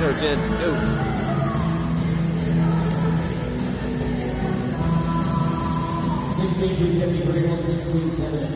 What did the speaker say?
just do. Sixteen, two seventy-three, one sixteen, seven.